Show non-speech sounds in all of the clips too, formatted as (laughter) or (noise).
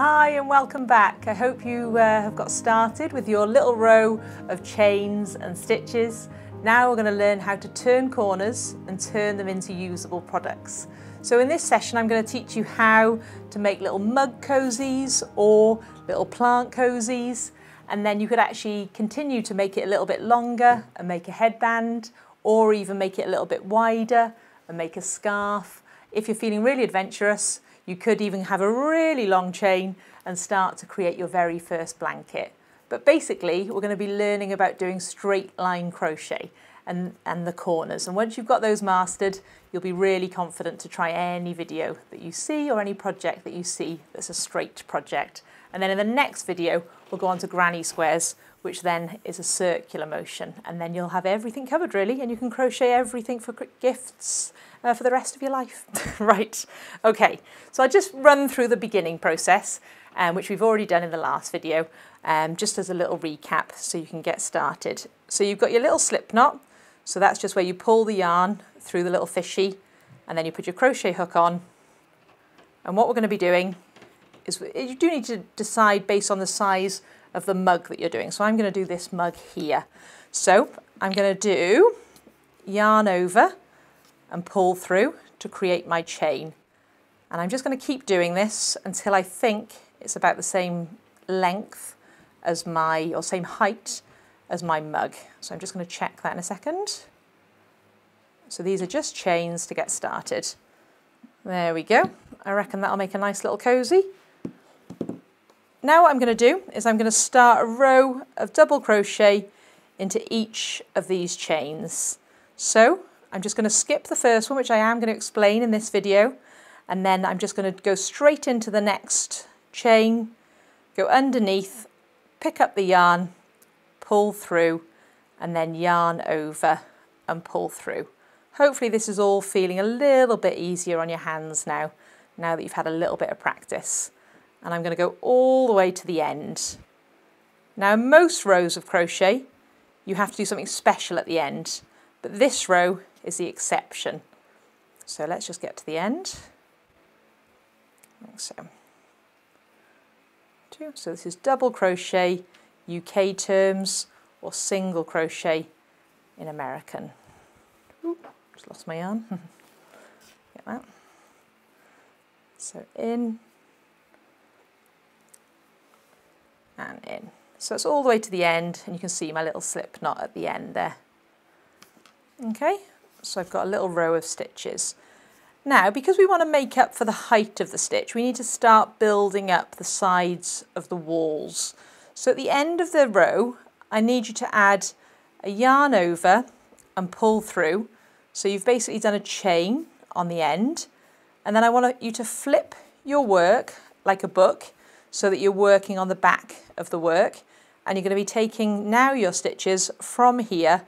Hi and welcome back. I hope you uh, have got started with your little row of chains and stitches. Now we're going to learn how to turn corners and turn them into usable products. So in this session I'm going to teach you how to make little mug cozies or little plant cozies and then you could actually continue to make it a little bit longer and make a headband or even make it a little bit wider and make a scarf. If you're feeling really adventurous you could even have a really long chain and start to create your very first blanket. But basically, we're going to be learning about doing straight line crochet and, and the corners. And once you've got those mastered, you'll be really confident to try any video that you see or any project that you see that's a straight project. And then in the next video, we'll go on to granny squares, which then is a circular motion. And then you'll have everything covered really, and you can crochet everything for gifts, uh, for the rest of your life. (laughs) right, okay, so I'll just run through the beginning process, um, which we've already done in the last video, um, just as a little recap so you can get started. So you've got your little slip knot, so that's just where you pull the yarn through the little fishy, and then you put your crochet hook on. And what we're going to be doing is you do need to decide based on the size of the mug that you're doing. So I'm going to do this mug here. So I'm going to do yarn over and pull through to create my chain. And I'm just going to keep doing this until I think it's about the same length as my, or same height as my mug. So I'm just going to check that in a second. So these are just chains to get started. There we go. I reckon that'll make a nice little cozy. Now what I'm going to do is I'm going to start a row of double crochet into each of these chains. So I'm just going to skip the first one, which I am going to explain in this video, and then I'm just going to go straight into the next chain, go underneath, pick up the yarn, pull through, and then yarn over and pull through. Hopefully this is all feeling a little bit easier on your hands now, now that you've had a little bit of practice. And I'm going to go all the way to the end. Now most rows of crochet, you have to do something special at the end, but this row is the exception. So let's just get to the end. Like so. Two. So this is double crochet UK terms or single crochet in American. Ooh, just lost my yarn. (laughs) get that. So in and in. So it's all the way to the end and you can see my little slip knot at the end there. Okay, so I've got a little row of stitches. Now, because we want to make up for the height of the stitch, we need to start building up the sides of the walls. So at the end of the row, I need you to add a yarn over and pull through. So you've basically done a chain on the end. And then I want you to flip your work like a book so that you're working on the back of the work. And you're going to be taking now your stitches from here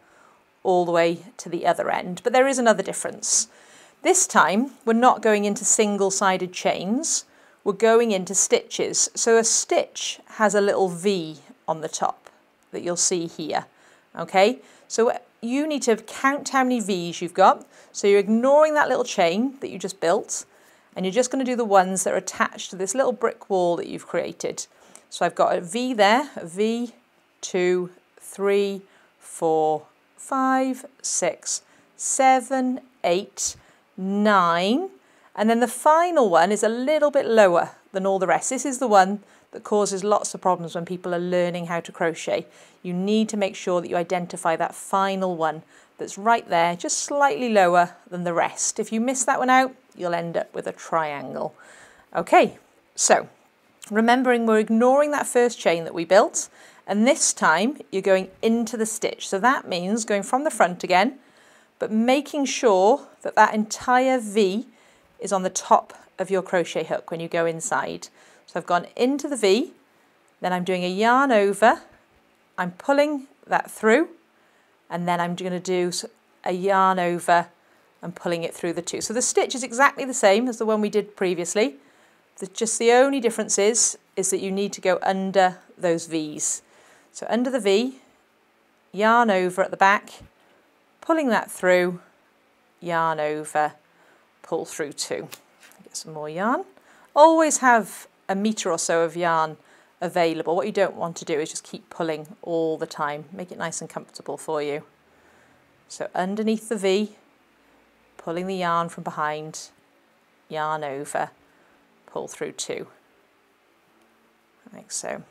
all the way to the other end. But there is another difference. This time, we're not going into single-sided chains, we're going into stitches. So a stitch has a little V on the top that you'll see here, okay? So you need to count how many V's you've got. So you're ignoring that little chain that you just built, and you're just going to do the ones that are attached to this little brick wall that you've created. So I've got a V there, a V, two, three, four, five, six, seven, eight, nine. And then the final one is a little bit lower than all the rest. This is the one that causes lots of problems when people are learning how to crochet. You need to make sure that you identify that final one that's right there, just slightly lower than the rest. If you miss that one out, you'll end up with a triangle. Okay, so remembering we're ignoring that first chain that we built and this time you're going into the stitch. So that means going from the front again, but making sure that that entire V is on the top of your crochet hook when you go inside. So I've gone into the V, then I'm doing a yarn over, I'm pulling that through, and then I'm going to do a yarn over and pulling it through the two. So the stitch is exactly the same as the one we did previously. The, just the only difference is, is that you need to go under those V's. So under the V, yarn over at the back, pulling that through, yarn over, pull through two. Get some more yarn. Always have a metre or so of yarn available. What you don't want to do is just keep pulling all the time. Make it nice and comfortable for you. So underneath the V, pulling the yarn from behind, yarn over, pull through two, like so.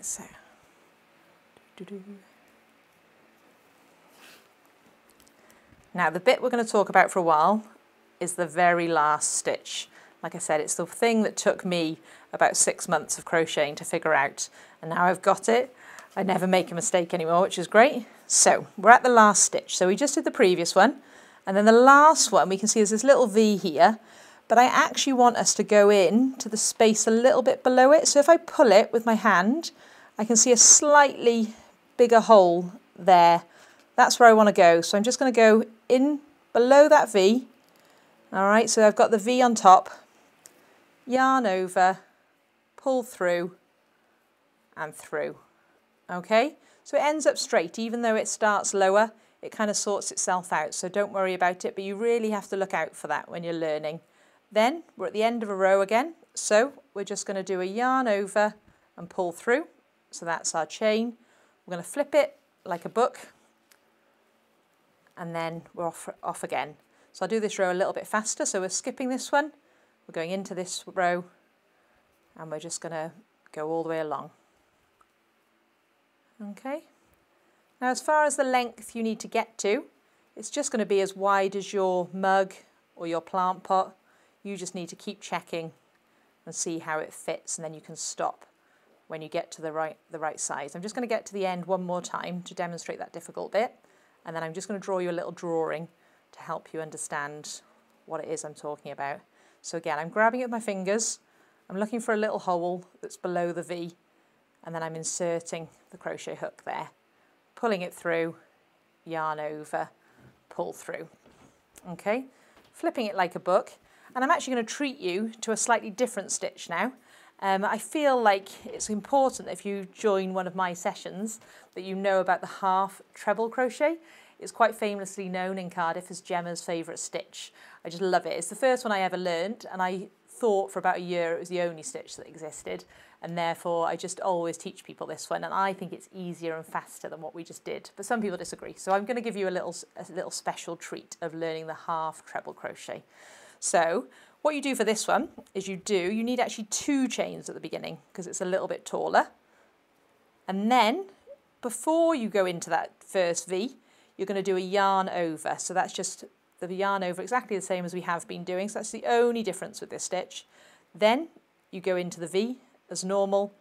So. Now the bit we're going to talk about for a while is the very last stitch. Like I said, it's the thing that took me about six months of crocheting to figure out. And now I've got it. I never make a mistake anymore, which is great. So we're at the last stitch. So we just did the previous one. And then the last one, we can see there's this little V here, but I actually want us to go in to the space a little bit below it. So if I pull it with my hand, I can see a slightly bigger hole there. That's where I want to go. So I'm just going to go in below that V. All right, so I've got the V on top, yarn over, pull through and through. Okay, so it ends up straight, even though it starts lower, it kind of sorts itself out. So don't worry about it, but you really have to look out for that when you're learning. Then we're at the end of a row again. So we're just going to do a yarn over and pull through. So that's our chain. We're going to flip it like a book and then we're off, off again. So I'll do this row a little bit faster. So we're skipping this one. We're going into this row and we're just going to go all the way along. Okay. Now as far as the length you need to get to, it's just going to be as wide as your mug or your plant pot. You just need to keep checking and see how it fits and then you can stop when you get to the right, the right size. I'm just going to get to the end one more time to demonstrate that difficult bit and then I'm just going to draw you a little drawing to help you understand what it is I'm talking about. So again, I'm grabbing it with my fingers, I'm looking for a little hole that's below the V and then I'm inserting the crochet hook there, pulling it through, yarn over, pull through. Okay, flipping it like a book and I'm actually going to treat you to a slightly different stitch now. Um, I feel like it's important if you join one of my sessions that you know about the half treble crochet. It's quite famously known in Cardiff as Gemma's favourite stitch. I just love it. It's the first one I ever learned and I thought for about a year it was the only stitch that existed and therefore I just always teach people this one and I think it's easier and faster than what we just did but some people disagree so I'm going to give you a little a little special treat of learning the half treble crochet so what you do for this one is you do you need actually two chains at the beginning because it's a little bit taller and then before you go into that first V you're going to do a yarn over. So that's just the yarn over exactly the same as we have been doing. So that's the only difference with this stitch. Then you go into the V as normal,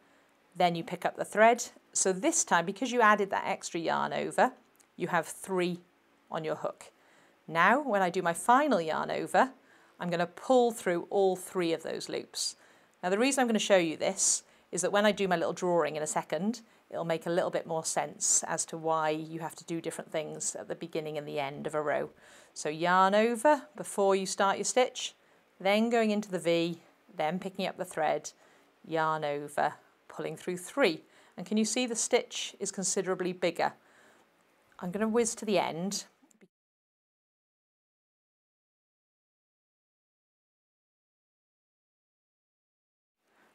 then you pick up the thread. So this time, because you added that extra yarn over, you have three on your hook. Now, when I do my final yarn over, I'm going to pull through all three of those loops. Now, the reason I'm going to show you this is that when I do my little drawing in a second, it'll make a little bit more sense as to why you have to do different things at the beginning and the end of a row. So yarn over before you start your stitch, then going into the V, then picking up the thread, yarn over, pulling through three. And can you see the stitch is considerably bigger? I'm going to whiz to the end.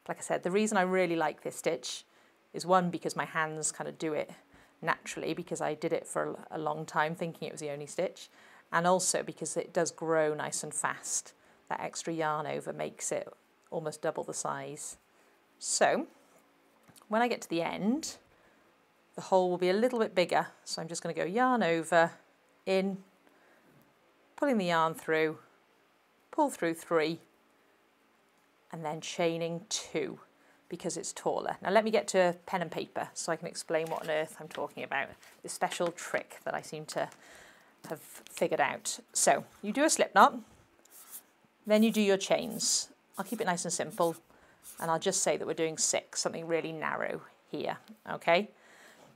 Like I said, the reason I really like this stitch is one because my hands kind of do it naturally because I did it for a long time thinking it was the only stitch and also because it does grow nice and fast. That extra yarn over makes it almost double the size. So when I get to the end the hole will be a little bit bigger so I'm just going to go yarn over, in, pulling the yarn through, pull through three and then chaining two because it's taller. Now let me get to pen and paper so I can explain what on earth I'm talking about. This special trick that I seem to have figured out. So you do a slip knot, then you do your chains. I'll keep it nice and simple and I'll just say that we're doing six, something really narrow here, okay?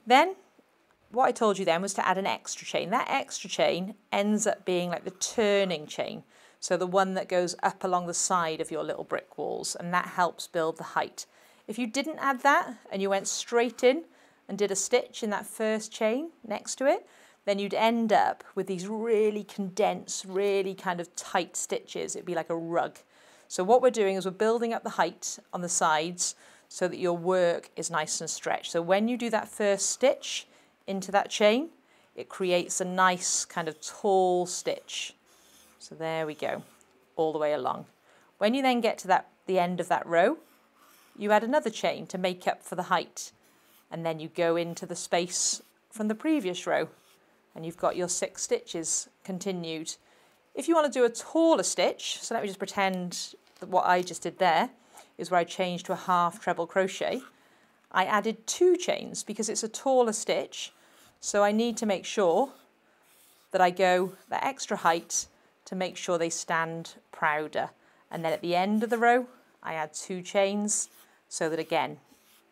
Then what I told you then was to add an extra chain. That extra chain ends up being like the turning chain. So the one that goes up along the side of your little brick walls and that helps build the height. If you didn't add that and you went straight in and did a stitch in that first chain next to it, then you'd end up with these really condensed, really kind of tight stitches. It'd be like a rug. So what we're doing is we're building up the height on the sides so that your work is nice and stretched. So when you do that first stitch into that chain, it creates a nice kind of tall stitch. So there we go, all the way along. When you then get to that the end of that row, you add another chain to make up for the height. And then you go into the space from the previous row and you've got your six stitches continued. If you want to do a taller stitch, so let me just pretend that what I just did there is where I changed to a half treble crochet. I added two chains because it's a taller stitch, so I need to make sure that I go the extra height to make sure they stand prouder. And then at the end of the row, I add two chains so that again,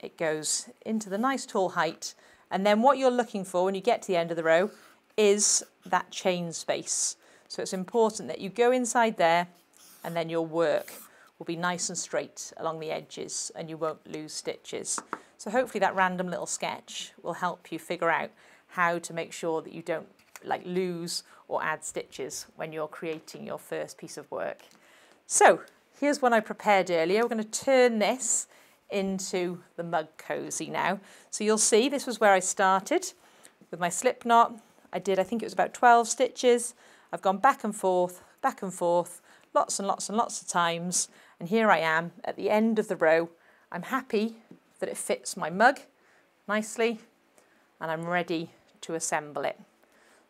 it goes into the nice tall height. And then what you're looking for when you get to the end of the row is that chain space. So it's important that you go inside there and then your work will be nice and straight along the edges and you won't lose stitches. So hopefully that random little sketch will help you figure out how to make sure that you don't like lose or add stitches when you're creating your first piece of work. So here's one I prepared earlier. We're going to turn this into the mug cozy now. So you'll see this was where I started with my slip knot. I did, I think it was about 12 stitches. I've gone back and forth, back and forth, lots and lots and lots of times. And here I am at the end of the row. I'm happy that it fits my mug nicely and I'm ready to assemble it.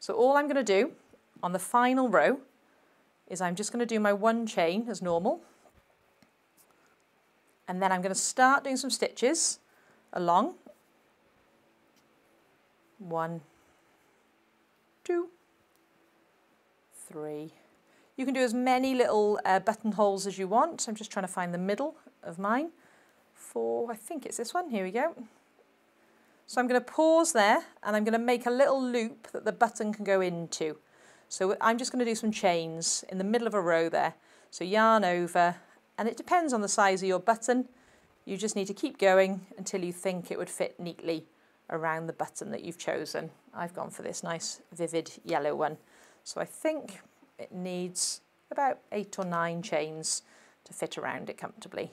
So all I'm going to do on the final row is I'm just going to do my one chain as normal and then I'm going to start doing some stitches along. One, two, three. You can do as many little uh, buttonholes as you want. I'm just trying to find the middle of mine. Four, I think it's this one. Here we go. So I'm going to pause there and I'm going to make a little loop that the button can go into. So I'm just going to do some chains in the middle of a row there. So yarn over and it depends on the size of your button. You just need to keep going until you think it would fit neatly around the button that you've chosen. I've gone for this nice vivid yellow one. So I think it needs about eight or nine chains to fit around it comfortably.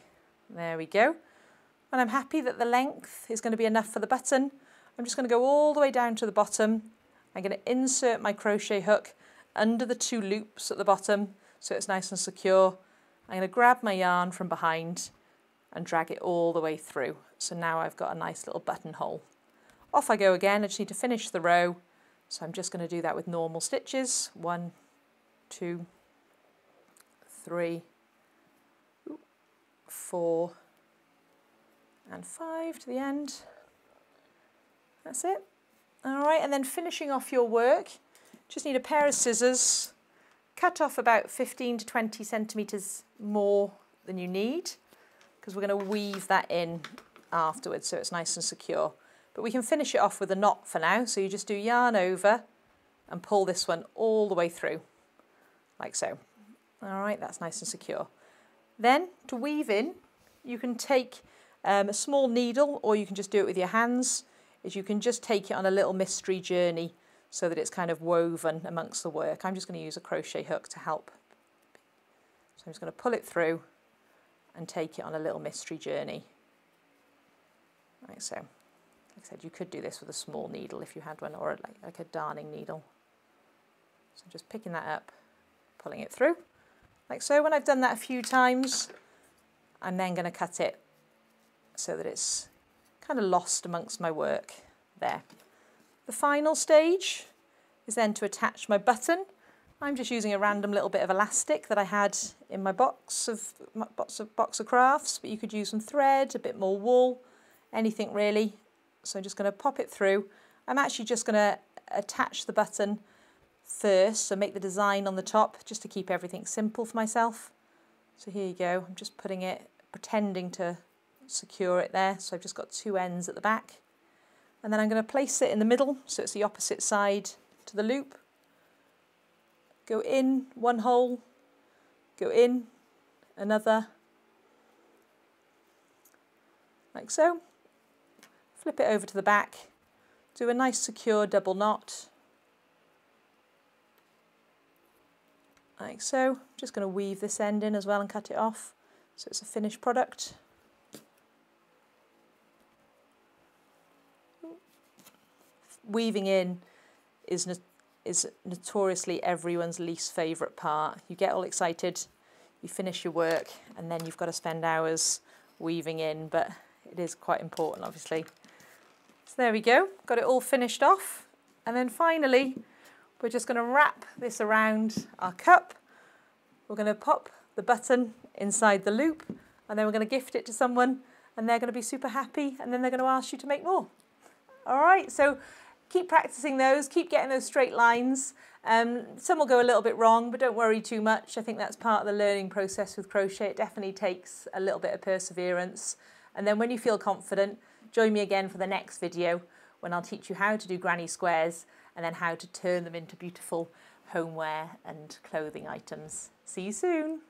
There we go. And I'm happy that the length is going to be enough for the button. I'm just going to go all the way down to the bottom. I'm going to insert my crochet hook under the two loops at the bottom so it's nice and secure I'm going to grab my yarn from behind and drag it all the way through. So now I've got a nice little buttonhole. Off I go again, I just need to finish the row. So I'm just going to do that with normal stitches. One, two, three, four, and five to the end. That's it. All right, and then finishing off your work, just need a pair of scissors, cut off about 15 to 20 centimetres more than you need because we're going to weave that in afterwards so it's nice and secure. But we can finish it off with a knot for now. So you just do yarn over and pull this one all the way through like so. All right, that's nice and secure. Then to weave in, you can take um, a small needle or you can just do it with your hands is you can just take it on a little mystery journey so that it's kind of woven amongst the work. I'm just going to use a crochet hook to help. So I'm just going to pull it through and take it on a little mystery journey. Like so. Like I said, you could do this with a small needle if you had one, or like, like a darning needle. So just picking that up, pulling it through, like so. When I've done that a few times, I'm then going to cut it so that it's kind of lost amongst my work there. The final stage is then to attach my button. I'm just using a random little bit of elastic that I had in my box of my box of box of crafts, but you could use some thread, a bit more wool, anything really. So I'm just going to pop it through. I'm actually just going to attach the button first, so make the design on the top just to keep everything simple for myself. So here you go, I'm just putting it, pretending to secure it there. So I've just got two ends at the back and then I'm going to place it in the middle so it's the opposite side to the loop. Go in one hole, go in another, like so. Flip it over to the back, do a nice secure double knot. like so. Just going to weave this end in as well and cut it off so it's a finished product. Weaving in is, no is notoriously everyone's least favourite part. You get all excited, you finish your work and then you've got to spend hours weaving in but it is quite important obviously. So there we go, got it all finished off and then finally we're just going to wrap this around our cup. We're going to pop the button inside the loop and then we're going to gift it to someone and they're going to be super happy and then they're going to ask you to make more. All right, so keep practicing those, keep getting those straight lines. Um, some will go a little bit wrong, but don't worry too much. I think that's part of the learning process with crochet. It definitely takes a little bit of perseverance. And then when you feel confident, join me again for the next video when I'll teach you how to do granny squares and then how to turn them into beautiful homeware and clothing items. See you soon.